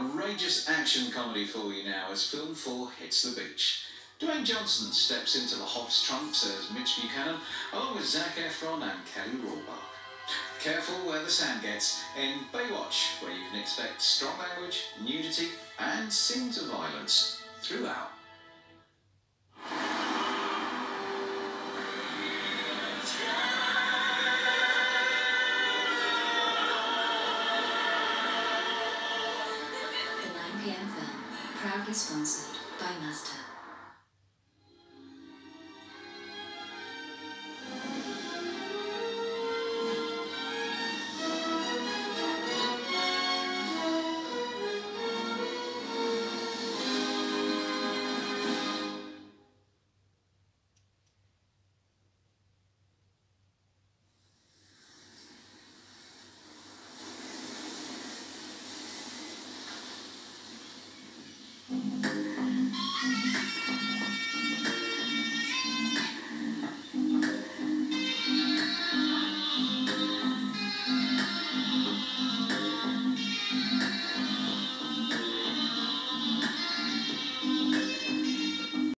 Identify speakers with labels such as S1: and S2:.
S1: outrageous action comedy for you now as Film 4 hits the beach. Dwayne Johnson steps into the Hoff's trunks as Mitch Buchanan, along with Zac Efron and Kelly Rohrbach. Careful where the sand gets in Baywatch, where you can expect strong language, nudity, and scenes of violence throughout.
S2: The 9 p.m. film, proudly sponsored by Mazda.